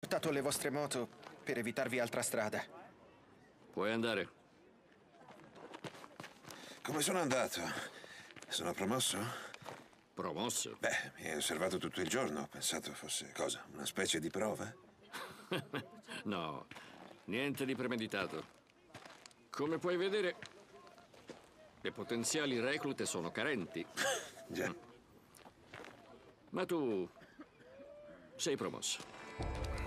portato le vostre moto per evitarvi altra strada. Puoi andare. Come sono andato? Sono promosso? Promosso? Beh, mi hai osservato tutto il giorno. Ho pensato fosse cosa? Una specie di prova? no, niente di premeditato. Come puoi vedere, le potenziali reclute sono carenti. Già. Ma tu sei promosso.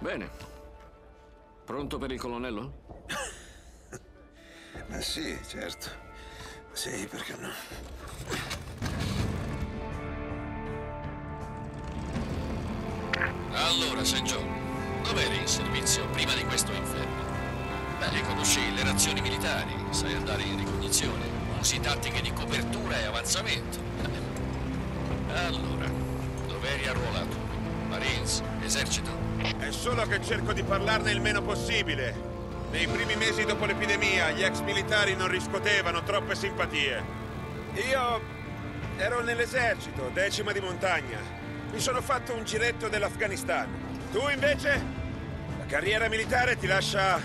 Bene. Pronto per il colonnello? Ma sì, certo. Sì, perché no? Allora, St. John, dov'eri in servizio prima di questo inferno? Beh, conosci le razioni militari, sai andare in ricognizione, usi tattiche di copertura e avanzamento. Allora, dov'eri arruolato? Marines, esercito? È solo che cerco di parlarne il meno possibile. Nei primi mesi dopo l'epidemia gli ex militari non riscuotevano troppe simpatie. Io ero nell'esercito, decima di montagna. Mi sono fatto un giretto dell'Afghanistan. Tu invece? La carriera militare ti lascia eh,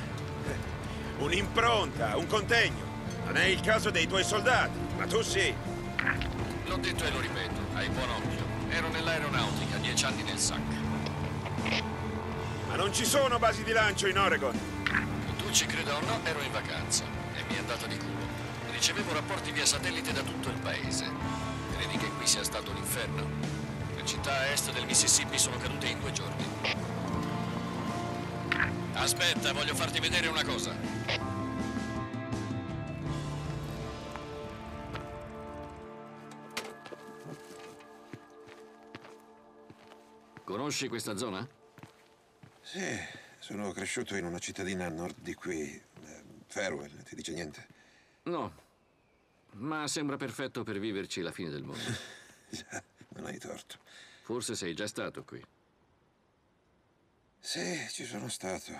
un'impronta, un contegno. Non è il caso dei tuoi soldati, ma tu sì. L'ho detto e lo ripeto, hai buon occhio. Ero nell'aeronautica, dieci anni nel SAC. Ma non ci sono basi di lancio in Oregon. Tu ci creda o no, ero in vacanza e mi è andata di culo. Ricevevo rapporti via satellite da tutto il paese. Credi che qui sia stato l'inferno? Le città a est del Mississippi sono cadute in due giorni. Aspetta, voglio farti vedere una cosa. Conosci questa zona? Sì, sono cresciuto in una cittadina a nord di qui. Eh, Farewell, ti dice niente? No, ma sembra perfetto per viverci la fine del mondo. Già, non hai torto. Forse sei già stato qui. Sì, ci sono stato.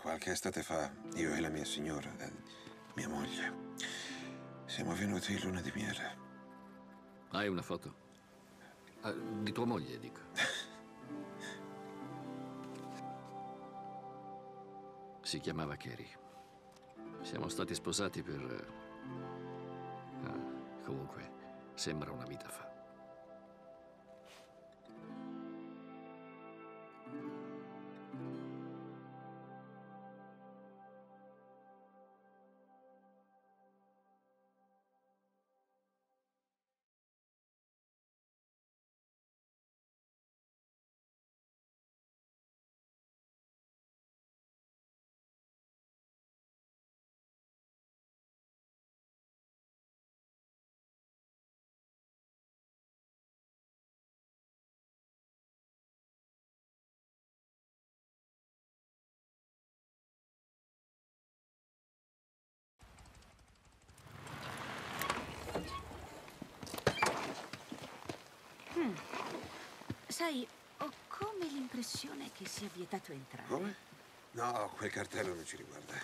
Qualche estate fa, io e la mia signora, eh, mia moglie, siamo venuti in luna di miele. Hai una foto? Ah, di tua moglie, dico. Si chiamava Carrie. Siamo stati sposati per... Ah, comunque, sembra una vita fa. Sai, ho come l'impressione che sia vietato entrare. Come? No, quel cartello non ci riguarda.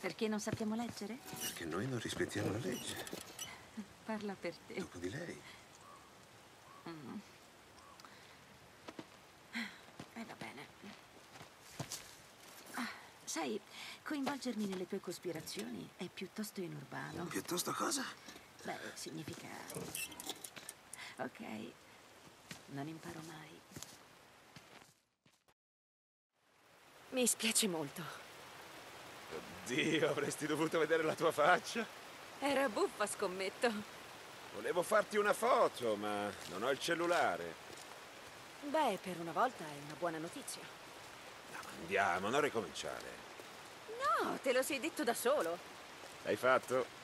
Perché non sappiamo leggere? Perché noi non rispettiamo la legge. Parla per te. Dopo di lei. Eh, va bene. Ah, sai, coinvolgermi nelle tue cospirazioni è piuttosto inurbano. Piuttosto cosa? Beh, significa... Ok, non imparo mai. Mi spiace molto. Dio, avresti dovuto vedere la tua faccia. Era buffa, scommetto. Volevo farti una foto, ma non ho il cellulare. Beh, per una volta è una buona notizia. No, andiamo, non ricominciare. No, te lo sei detto da solo. L'hai fatto?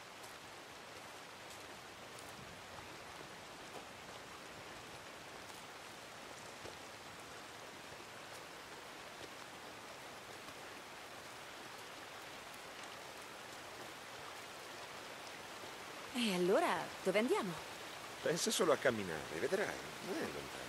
E allora, dove andiamo? Pensa solo a camminare, vedrai, non è lontano.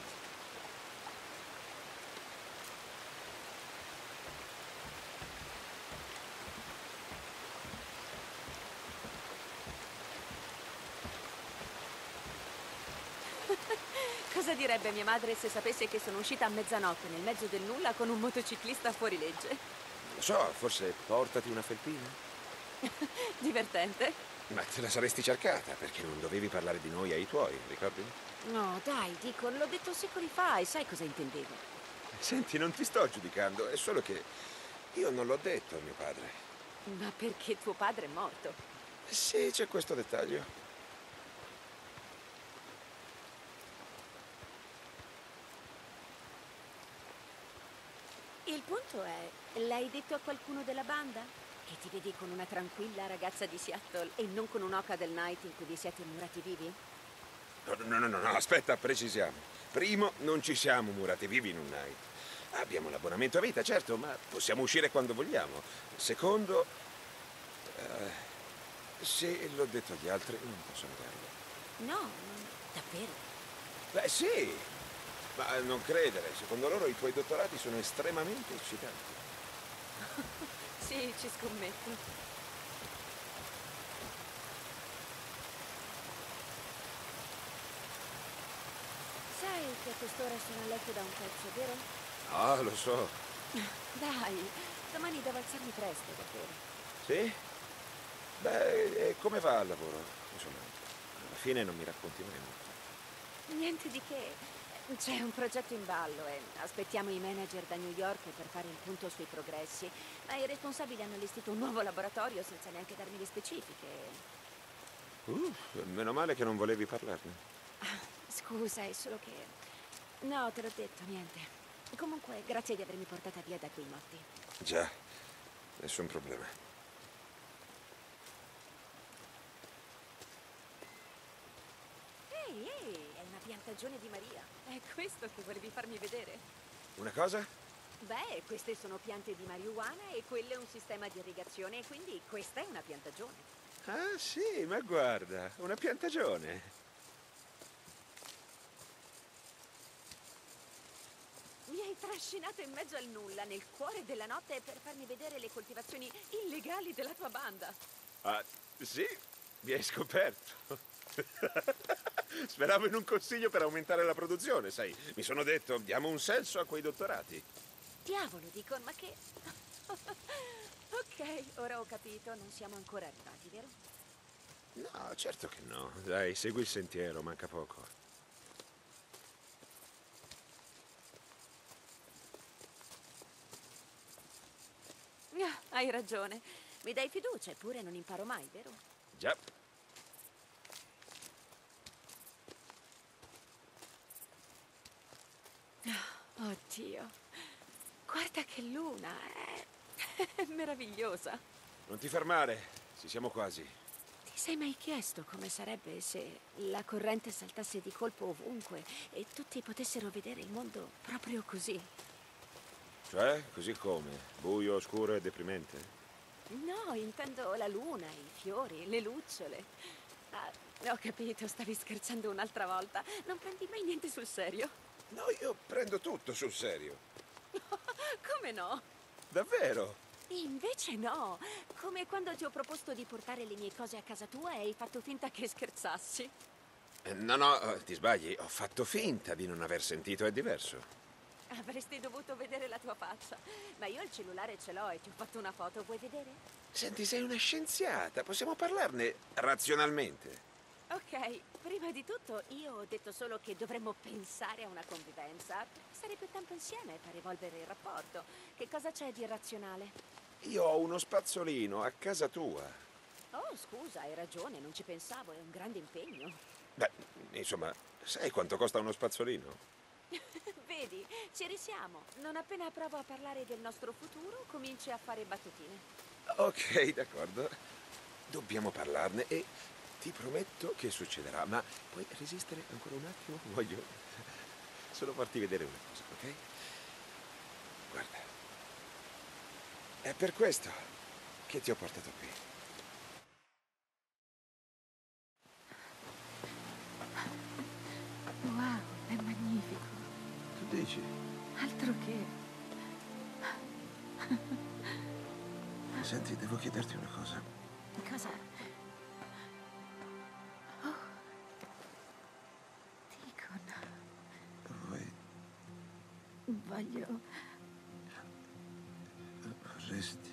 Cosa direbbe mia madre se sapesse che sono uscita a mezzanotte nel mezzo del nulla con un motociclista fuori legge? Lo so, forse portati una felpina? Divertente? Ma te la saresti cercata, perché non dovevi parlare di noi ai tuoi, ricordi? No, dai, dico, l'ho detto secoli fa e sai cosa intendevo. Senti, non ti sto giudicando, è solo che io non l'ho detto a mio padre. Ma perché tuo padre è morto? Sì, c'è questo dettaglio. Il punto è, l'hai detto a qualcuno della banda? Che ti vedi con una tranquilla ragazza di Seattle e non con un'oca del night in cui vi siete murati vivi? No, no, no, no, no, aspetta, precisiamo. Primo, non ci siamo murati vivi in un night. Abbiamo l'abbonamento a vita, certo, ma possiamo uscire quando vogliamo. Secondo, eh, se l'ho detto agli altri, non posso negarlo. No, davvero. Beh, sì, ma non credere. Secondo loro i tuoi dottorati sono estremamente eccitanti. Sì, ci scommetto. Sai che a quest'ora sono a letto da un pezzo, vero? Ah, lo so. Dai, domani devo alzarmi presto, davvero. Sì? Beh, e come va al lavoro? Insomma, alla fine non mi racconti mai molto. Niente di che. C'è un progetto in ballo e aspettiamo i manager da New York per fare il punto sui progressi. Ma i responsabili hanno allestito un nuovo laboratorio senza neanche darmi le specifiche. Uh, meno male che non volevi parlarne. Scusa, è solo che... No, te l'ho detto, niente. Comunque, grazie di avermi portata via da quei motti. Già, nessun problema. Ehi, ehi, piantagione di Maria. È questo che volevi farmi vedere? Una cosa? Beh, queste sono piante di marijuana e quello è un sistema di irrigazione, quindi questa è una piantagione. Ah, sì, ma guarda, una piantagione. Mi hai trascinato in mezzo al nulla, nel cuore della notte, per farmi vedere le coltivazioni illegali della tua banda. Ah, sì, mi hai scoperto. Speravo in un consiglio per aumentare la produzione, sai. Mi sono detto, diamo un senso a quei dottorati. Diavolo, Deacon, ma che... ok, ora ho capito, non siamo ancora arrivati, vero? No, certo che no. Dai, segui il sentiero, manca poco. Ah, hai ragione. Mi dai fiducia, eppure non imparo mai, vero? Già. Oddio, guarda che luna, è... è meravigliosa. Non ti fermare, ci siamo quasi. Ti sei mai chiesto come sarebbe se la corrente saltasse di colpo ovunque e tutti potessero vedere il mondo proprio così? Cioè, così come? Buio, oscuro e deprimente? No, intendo la luna, i fiori, le lucciole. Ah, ho capito, stavi scherzando un'altra volta. Non prendi mai niente sul serio? No, io prendo tutto sul serio. Come no? Davvero? Invece no, come quando ti ho proposto di portare le mie cose a casa tua e hai fatto finta che scherzassi. Eh, No, no, eh, ti sbagli. Ho fatto finta di non aver sentito, è diverso. Avresti dovuto vedere la tua faccia. Ma io il cellulare ce l'ho e ti ho fatto una foto, vuoi vedere? Senti, sei una scienziata, possiamo parlarne razionalmente. Ok, prima di tutto io ho detto solo che dovremmo pensare a una convivenza. Stare più tempo insieme per evolvere il rapporto. Che cosa c'è di irrazionale? Io ho uno spazzolino a casa tua. Oh, scusa, hai ragione, non ci pensavo, è un grande impegno. Beh, insomma, sai quanto costa uno spazzolino? Vedi, ci risiamo. Non appena provo a parlare del nostro futuro, cominci a fare battutine. Ok, d'accordo. Dobbiamo parlarne e ti prometto che succederà, ma puoi resistere ancora un attimo? Voglio solo farti vedere una cosa, ok? Guarda. È per questo che ti ho portato qui. Wow, è magnifico. Tu dici? Altro che. Senti, devo chiederti una cosa. Cosa? Voglio... Vorresti...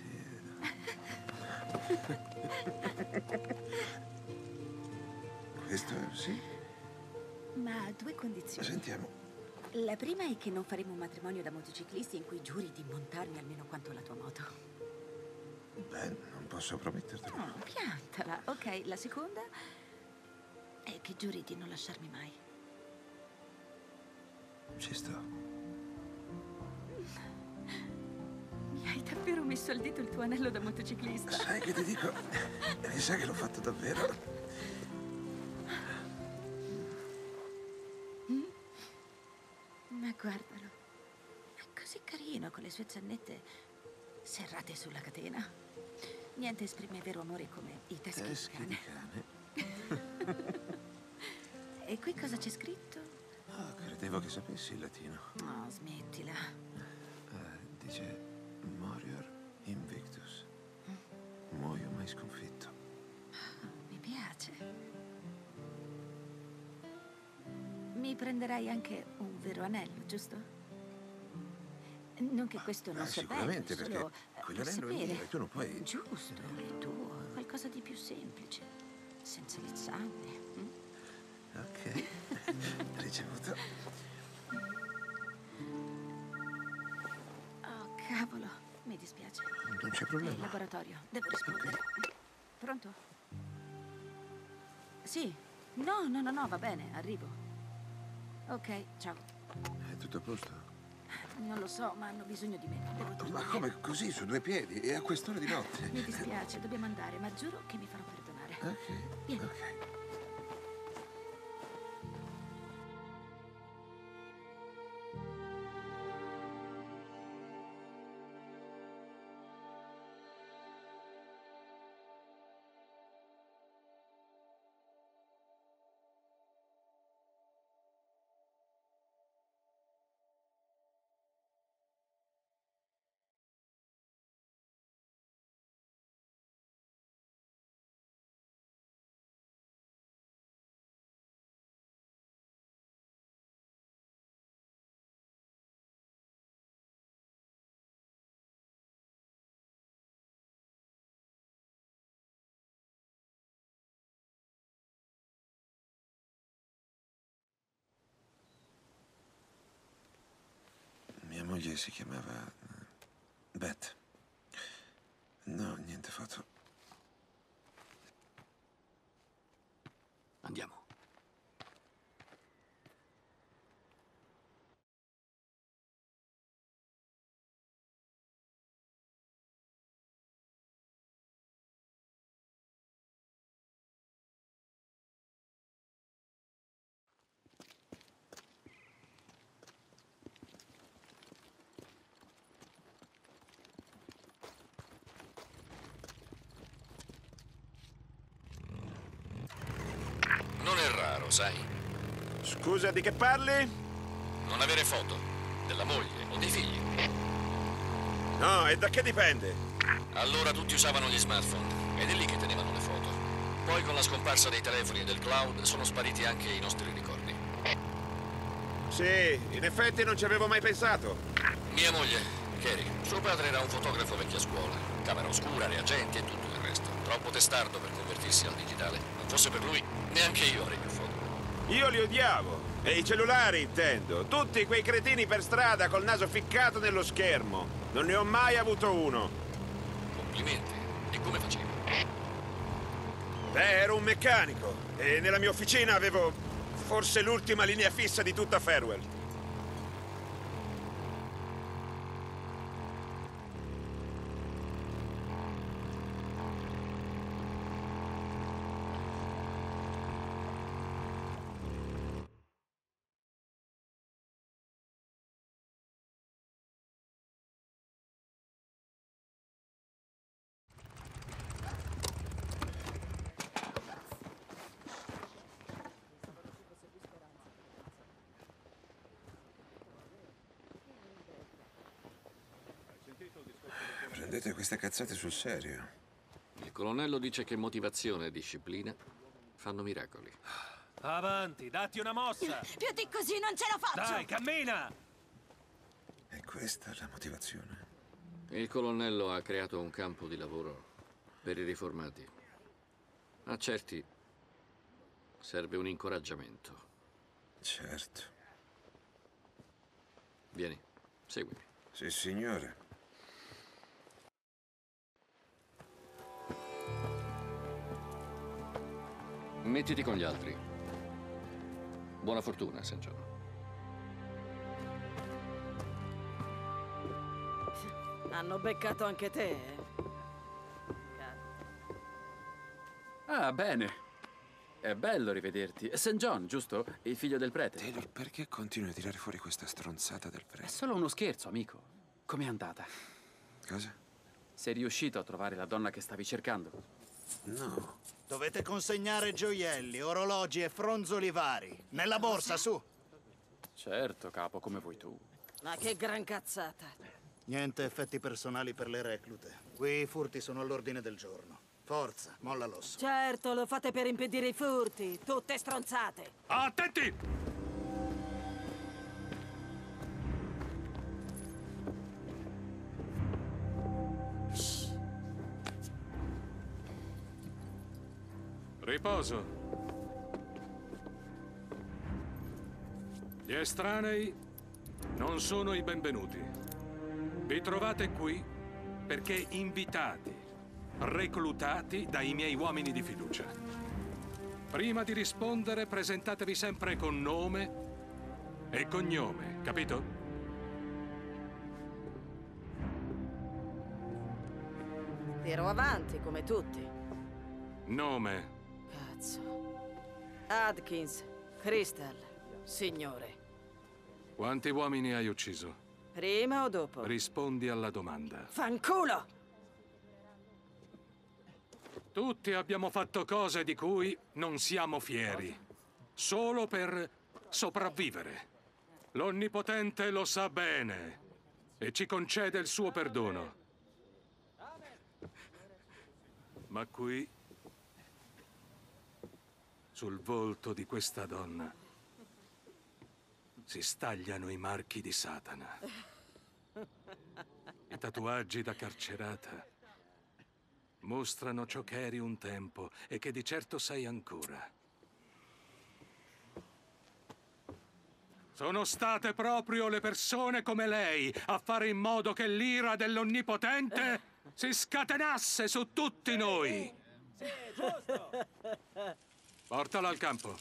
Questo sì? Ma a due condizioni. Sentiamo. La prima è che non faremo un matrimonio da motociclisti in cui giuri di montarmi almeno quanto la tua moto. Beh, non posso promettertelo. No, piantala. Ok, la seconda è che giuri di non lasciarmi mai. Ci sto. Mi hai davvero messo al dito il tuo anello da motociclista? Sai che ti dico? Mi sa che l'ho fatto davvero. Ma guardalo. È così carino con le sue zannette serrate sulla catena. Niente esprime vero amore come i teschi Teschi di cane. E qui cosa c'è scritto? Ah, credevo che sapessi il latino. No, smettila. Eh, dice Morior Invictus. Muoio mai sconfitto. Mi piace. Mi prenderai anche un vero anello, giusto? Non che questo non Ah, sia sicuramente, bello, perché eh, per quell'anello è mio e tu non puoi... Giusto, è tuo, qualcosa di più semplice, senza le zanne. mm? Ok. Ricevuto. Dispiace. Non c'è problema. laboratorio, devo rispondere. Pronto? Sì. No, no, no, no, va bene, arrivo. Ok, ciao. È tutto a posto? Non lo so, ma hanno bisogno di me. Devo Ma come così, su due piedi? E a quest'ora di notte? Mi dispiace, dobbiamo andare, ma giuro che mi farò perdonare. Ok, Vieni. ok. Moglie si chiamava eh, Beth. No, niente foto. Andiamo. Non è raro, sai, Scusa, di che parli? non avere foto della moglie o dei figli. No, e da che dipende? Allora tutti usavano gli smartphone ed è lì che tenevano le foto. Poi con la scomparsa dei telefoni e del cloud sono spariti anche i nostri ricordi. Sì, in effetti non ci avevo mai pensato. Mia moglie, Kerry, suo padre era un fotografo vecchia scuola. Camera oscura, reagenti e tutto il resto. Troppo testardo per convertirsi al digitale. Non fosse per lui, neanche io avrei più. Io li odiavo. E i cellulari, intendo. Tutti quei cretini per strada col naso ficcato nello schermo. Non ne ho mai avuto uno. Complimenti. E come facevi? Beh, ero un meccanico. E nella mia officina avevo forse l'ultima linea fissa di tutta Farewell. Prendete queste cazzate sul serio. Il colonnello dice che motivazione e disciplina fanno miracoli. Avanti, datti una mossa! Più di così non ce la faccio! Dai, cammina! questa è la motivazione? Il colonnello ha creato un campo di lavoro per i riformati. A certi serve un incoraggiamento. Certo. Vieni, seguimi. Sì, signore. Mettiti con gli altri. Buona fortuna, St. John. Hanno beccato anche te, eh? Ah, bene. È bello rivederti. St. John, giusto? Il figlio del prete. Taylor, perché continui a tirare fuori questa stronzata del È prete? solo uno scherzo, amico. Com'è andata? Cosa? Sei riuscito a trovare la donna che stavi cercando? No. Dovete consegnare gioielli, orologi e fronzoli vari. Nella borsa, su. Certo, capo, come vuoi tu. Ma che gran cazzata. Niente effetti personali per le reclute. Qui i furti sono all'ordine del giorno. Forza, molla l'osso. Certo, lo fate per impedire i furti. Tutte stronzate. Attenti! Riposo. Gli estranei non sono i benvenuti. Vi trovate qui perché invitati, reclutati dai miei uomini di fiducia. Prima di rispondere, presentatevi sempre con nome e cognome, capito? Tiro avanti, come tutti. Nome. Cazzo. Adkins, Crystal, signore. Quanti uomini hai ucciso? Prima o dopo? Rispondi alla domanda. Fanculo! Tutti abbiamo fatto cose di cui non siamo fieri, solo per sopravvivere. L'Onnipotente lo sa bene e ci concede il suo perdono. Ma qui, sul volto di questa donna, si stagliano i marchi di Satana. I tatuaggi da carcerata mostrano ciò che eri un tempo e che di certo sei ancora. Sono state proprio le persone come lei a fare in modo che l'ira dell'Onnipotente si scatenasse su tutti noi. Portala al campo.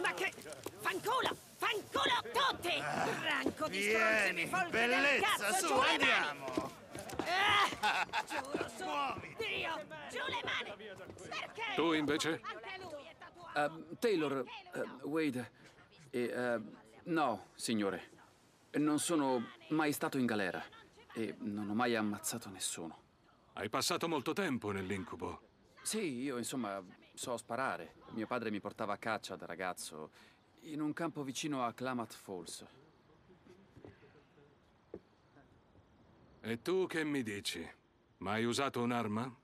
Ma che... Fanculo! Fanculo tutti! Ranco di stronzi Vieni, del bellezza, cazzo, su, andiamo. Ah! Giuro su! Dio! Giù le mani! Perché? Tu invece? Eh, Taylor, eh, Wade. E, eh, no, signore. Non sono mai stato in galera. E non ho mai ammazzato nessuno. Hai passato molto tempo nell'incubo. Sì, io insomma so sparare. Mio padre mi portava a caccia da ragazzo in un campo vicino a Klamath Falls. E tu che mi dici? Mai usato un'arma?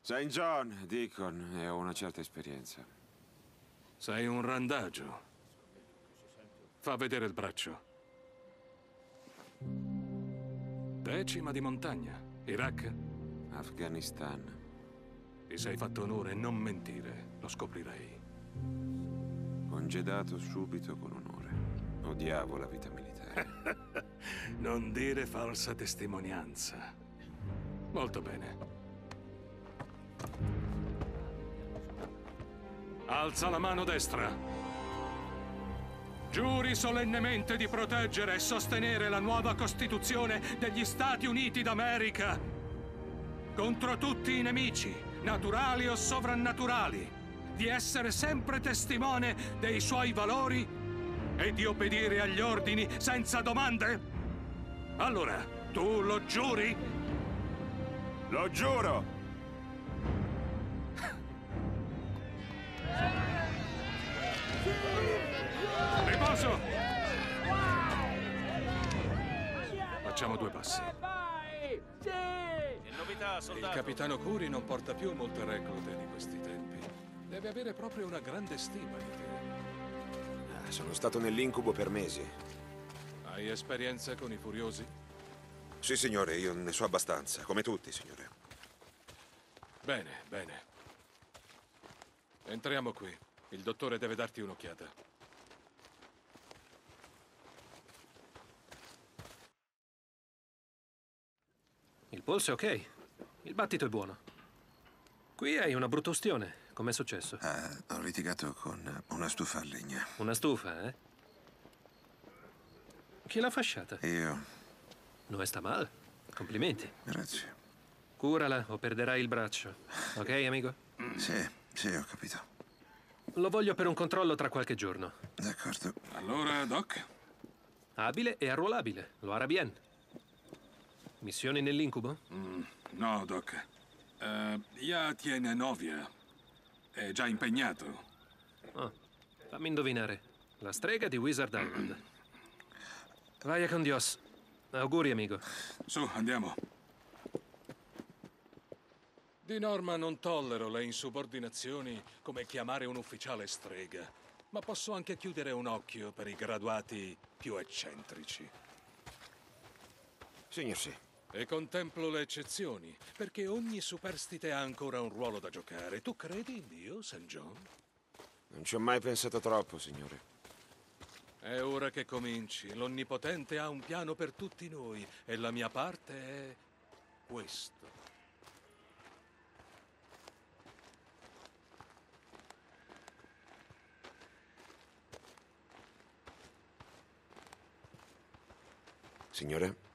St. John, Deacon, e ho una certa esperienza. Sei un randagio. Fa vedere il braccio. Decima di montagna. Iraq? Afghanistan. Ti sei fatto onore, non mentire. Lo scoprirei. Congedato subito con onore. Odiavo la vita militare. Non dire falsa testimonianza. Molto bene. Alza la mano destra. Giuri solennemente di proteggere e sostenere la nuova Costituzione degli Stati Uniti d'America contro tutti i nemici, naturali o sovrannaturali, di essere sempre testimone dei suoi valori e di obbedire agli ordini senza domande? Allora, tu lo giuri? Lo giuro! Riposo! Facciamo due passi. Il capitano Curi non porta più molte reclute di questi tempi. Deve avere proprio una grande stima di te. Sono stato nell'incubo per mesi. Hai Hai esperienza con i furiosi? Sì, signore, io ne so abbastanza, come tutti, signore. Bene, bene. Entriamo qui. Il dottore deve darti un'occhiata. Il polso è ok. Il battito è buono. Qui hai una brutta ustione. Com'è successo? Ah, ho litigato con una stufa a legna. Una stufa, eh? Chi l'ha fasciata? Io. Non sta male. Complimenti. Grazie. Curala o perderai il braccio. Ok, amico? Sì, sì, ho capito. Lo voglio per un controllo tra qualche giorno. D'accordo. Allora, Doc? Abile e arruolabile. Lo hará bien. Missioni nell'incubo? Mm, no, Doc. Uh, ya tiene novia. È già impegnato. Oh, fammi indovinare. La strega di Wizard Island. Vaya con Dios. Auguri, amico. Su, andiamo. Di norma non tollero le insubordinazioni come chiamare un ufficiale strega, ma posso anche chiudere un occhio per i graduati più eccentrici. Signor sì. E contemplo le eccezioni, perché ogni superstite ha ancora un ruolo da giocare. Tu credi in Dio, St. John? Non ci ho mai pensato troppo, signore. È ora che cominci. L'Onnipotente ha un piano per tutti noi e la mia parte è questo. Signore?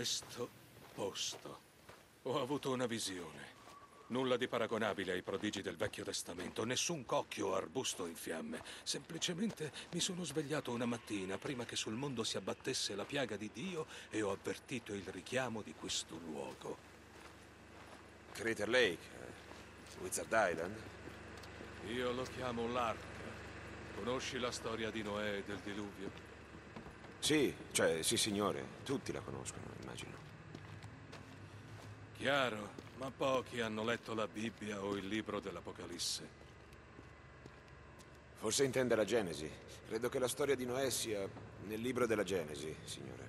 Questo posto. Ho avuto una visione. Nulla di paragonabile ai prodigi del Vecchio Testamento, nessun cocchio o arbusto in fiamme. Semplicemente mi sono svegliato una mattina prima che sul mondo si abbattesse la piaga di Dio e ho avvertito il richiamo di questo luogo. Crater Lake, eh, Wizard Island? Io lo chiamo l'Arca. Conosci la storia di Noè e del diluvio? Sì, cioè, sì, signore. Tutti la conoscono, immagino. Chiaro, ma pochi hanno letto la Bibbia o il libro dell'Apocalisse. Forse intende la Genesi. Credo che la storia di Noè sia nel libro della Genesi, signore.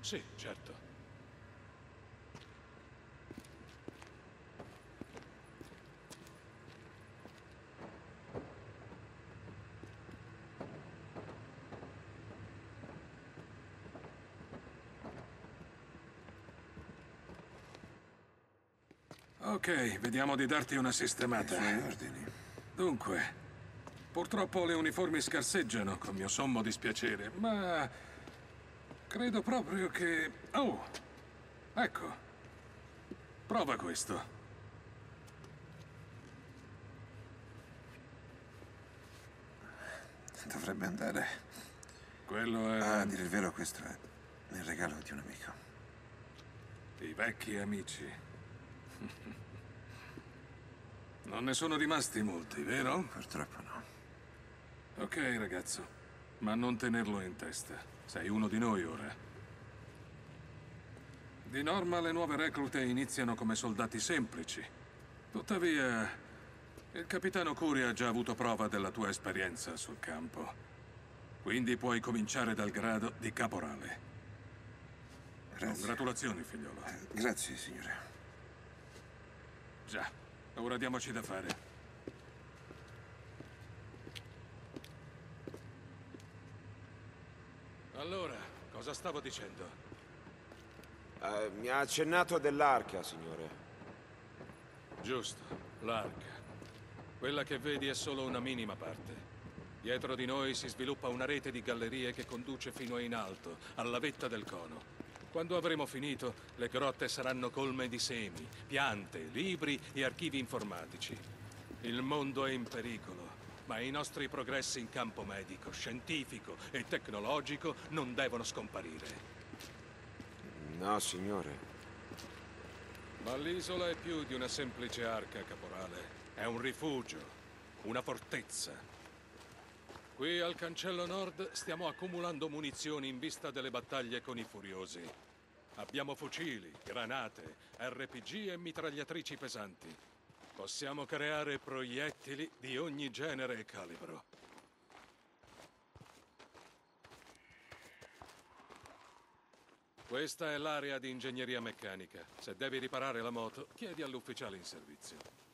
Sì, certo. Ok, vediamo di darti una sistemata. Dunque, purtroppo le uniformi scarseggiano, con mio sommo dispiacere, ma credo proprio che... Oh, ecco, prova questo. Dovrebbe andare. Quello è... Ah, a dire il vero, questo è il regalo di un amico. I vecchi amici. Non ne sono rimasti molti, vero? Purtroppo no. Ok, ragazzo, ma non tenerlo in testa. Sei uno di noi ora. Di norma le nuove reclute iniziano come soldati semplici. Tuttavia, il capitano Curi ha già avuto prova della tua esperienza sul campo. Quindi puoi cominciare dal grado di caporale. Grazie. Congratulazioni, figliolo. Eh, grazie, signore. Già, ora diamoci da fare. Allora, cosa stavo dicendo? Uh, mi ha accennato dell'arca, signore. Giusto, l'arca. Quella che vedi è solo una minima parte. Dietro di noi si sviluppa una rete di gallerie che conduce fino in alto, alla vetta del cono. Quando avremo finito, le grotte saranno colme di semi, piante, libri e archivi informatici. Il mondo è in pericolo, ma i nostri progressi in campo medico, scientifico e tecnologico non devono scomparire. No, signore. Ma l'isola è più di una semplice arca, caporale. È un rifugio, una fortezza. Qui al cancello nord stiamo accumulando munizioni in vista delle battaglie con i furiosi. Abbiamo fucili, granate, RPG e mitragliatrici pesanti. Possiamo creare proiettili di ogni genere e calibro. Questa è l'area di ingegneria meccanica. Se devi riparare la moto, chiedi all'ufficiale in servizio.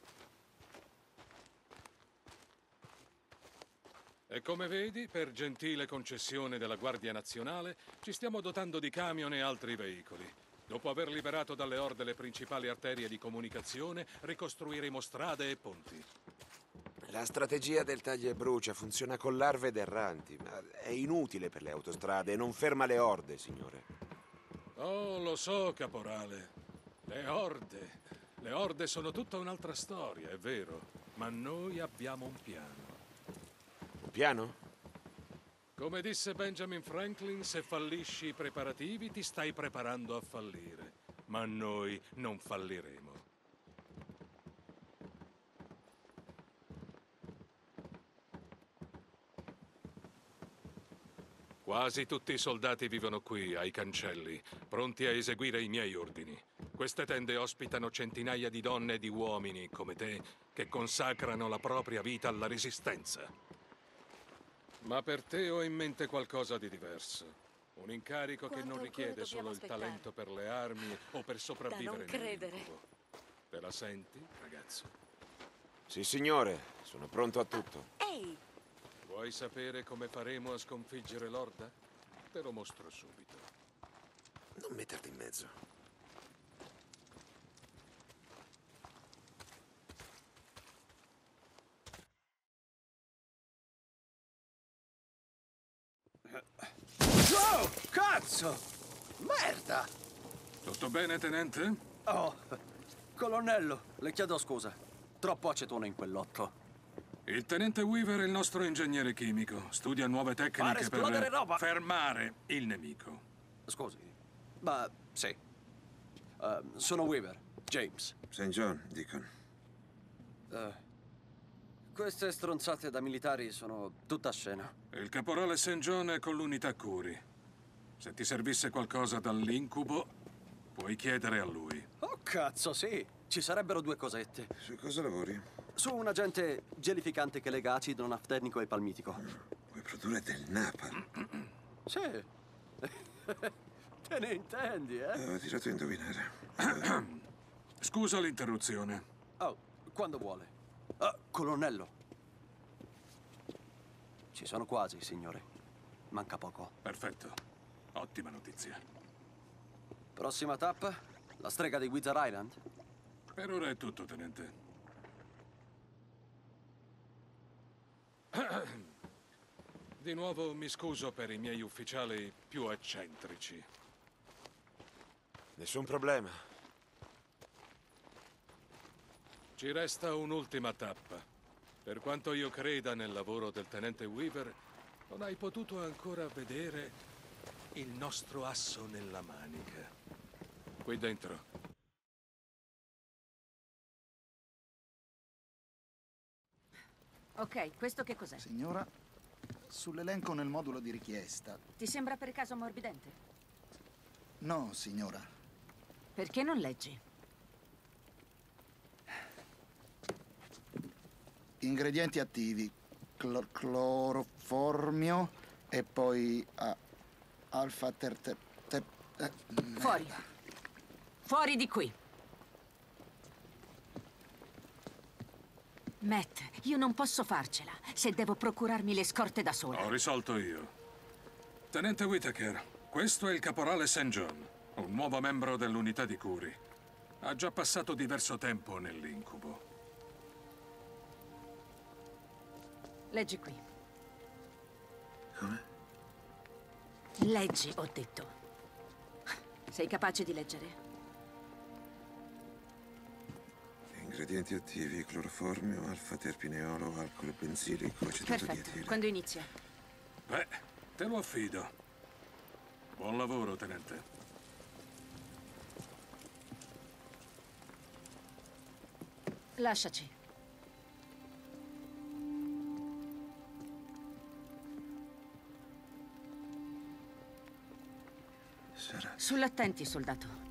E come vedi, per gentile concessione della Guardia Nazionale, ci stiamo dotando di camion e altri veicoli. Dopo aver liberato dalle orde le principali arterie di comunicazione, ricostruiremo strade e ponti. La strategia del taglia e brucia funziona con larve ed erranti, ma è inutile per le autostrade e non ferma le orde, signore. Oh, lo so, caporale. Le orde. Le orde sono tutta un'altra storia, è vero. Ma noi abbiamo un piano. Piano? Come disse Benjamin Franklin, se fallisci i preparativi ti stai preparando a fallire. Ma noi non falliremo. Quasi tutti i soldati vivono qui, ai cancelli, pronti a eseguire i miei ordini. Queste tende ospitano centinaia di donne e di uomini, come te, che consacrano la propria vita alla resistenza. Ma per te ho in mente qualcosa di diverso. Un incarico che non richiede solo il aspettare? talento per le armi o per sopravvivere non credere. Te la senti, ragazzo? Sì, signore, sono pronto a tutto. Ehi, Vuoi sapere come faremo a sconfiggere l'Orda? Te lo mostro subito. Non metterti in mezzo. Oh, cazzo! Merda! Tutto bene, tenente? Oh, colonnello, le chiedo scusa. Troppo acetone in quell'otto. Il tenente Weaver è il nostro ingegnere chimico. Studia nuove tecniche per roba! fermare il nemico. Scusi, ma sì. Eh, sono Weaver, James. St. John, Deacon. Eh, queste stronzate da militari sono tutta scena. Il caporale St. John è con l'unità Curi. Se ti servisse qualcosa dall'incubo, puoi chiedere a lui. Oh, cazzo, sì. Ci sarebbero due cosette. Su cosa lavori? Su un agente gelificante che lega acido naftenico e palmitico. Puoi produrre del napalm. Sì. Te ne intendi, eh? Ho tirato a indovinare. Scusa l'interruzione. Oh, quando vuole. Ah, colonnello. Ci sono quasi, signore. Manca poco. Perfetto. Ottima notizia. Prossima tappa? La strega di Wizard Island? Per ora è tutto, tenente. Di nuovo mi scuso per i miei ufficiali più eccentrici. Nessun problema. Ci resta un'ultima tappa. Per quanto io creda nel lavoro del tenente Weaver, non hai potuto ancora vedere il nostro asso nella manica. Qui dentro. Ok, questo che cos'è? Signora, sull'elenco nel modulo di richiesta. Ti sembra per caso morbidente? No, signora. Perché non leggi? Ingredienti attivi. Clo- cloroformio e poi ah, alfa ter, ter, ter- eh, Fuori. Fuori di qui. Matt, io non posso farcela se devo procurarmi le scorte da sola. Ho risolto io. Tenente Whittaker, questo è il caporale St. John, un nuovo membro dell'unità di Curi. Ha già passato diverso tempo nell'incubo. Leggi qui. Come? Leggi, ho detto. Sei capace di leggere? Ingredienti attivi, cloroformio, alfa-terpineolo, alcol benzilico, acetato di Perfetto. etile. Quando inizia? Beh, te lo affido. Buon lavoro, tenente. Lasciaci. Sull'attenti, soldato.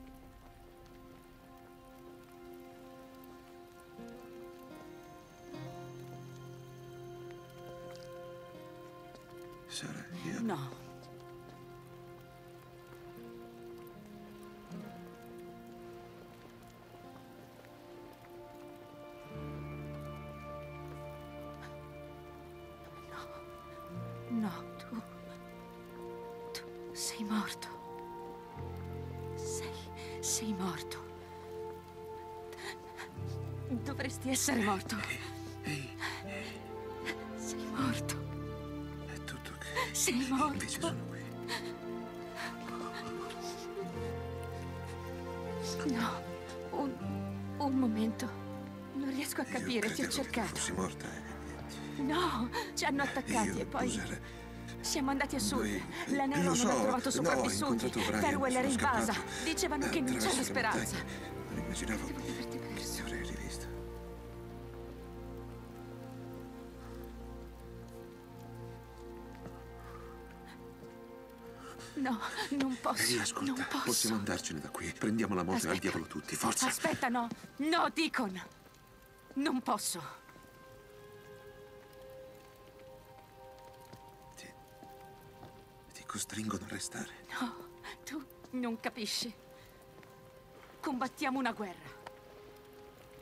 Dovresti essere morto. Sei morto. È tutto ok. Sei morto. Invece sono qui. No, un, un momento. Non riesco a capire, ti ho cercato. fossi morta. eh. No, ci hanno attaccati Io e poi Boozer, siamo andati a sud. L'anello lo non so, ha trovato no, sopravvissuti. Brian, Farewell era invasa. Dicevano che non c'era speranza. Non immaginavo Devo averti perso. ti avrei rivisto. No, non posso. Ehi, ascolta, non posso. possiamo andarcene da qui. Prendiamo la moto e al diavolo tutti, forza. Aspetta, no. No, Deacon. Non posso. Ti costringono a restare. No, tu non capisci. Combattiamo una guerra.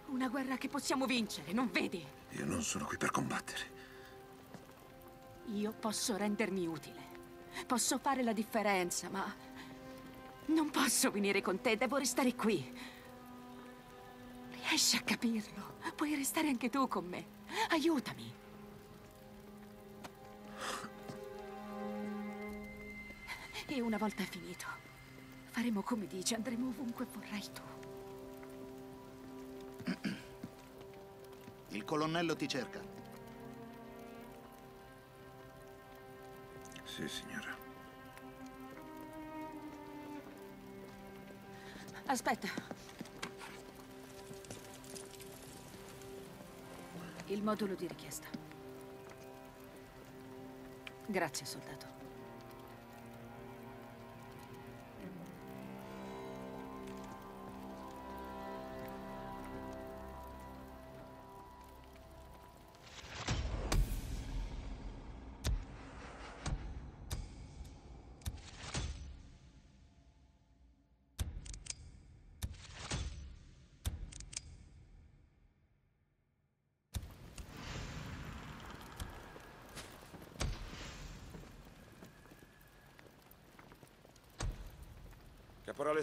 Una guerra che possiamo vincere, non vedi? Io non sono qui per combattere. Io posso rendermi utile. Posso fare la differenza, ma non posso venire con te, devo restare qui. Riesci a capirlo? Puoi restare anche tu con me. Aiutami. E una volta finito, faremo come dici, andremo ovunque vorrai tu. Il colonnello ti cerca. Sì, signora. Aspetta. Il modulo di richiesta. Grazie, soldato.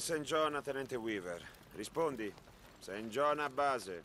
St. John a Tenente Weaver. Rispondi. St. John a base.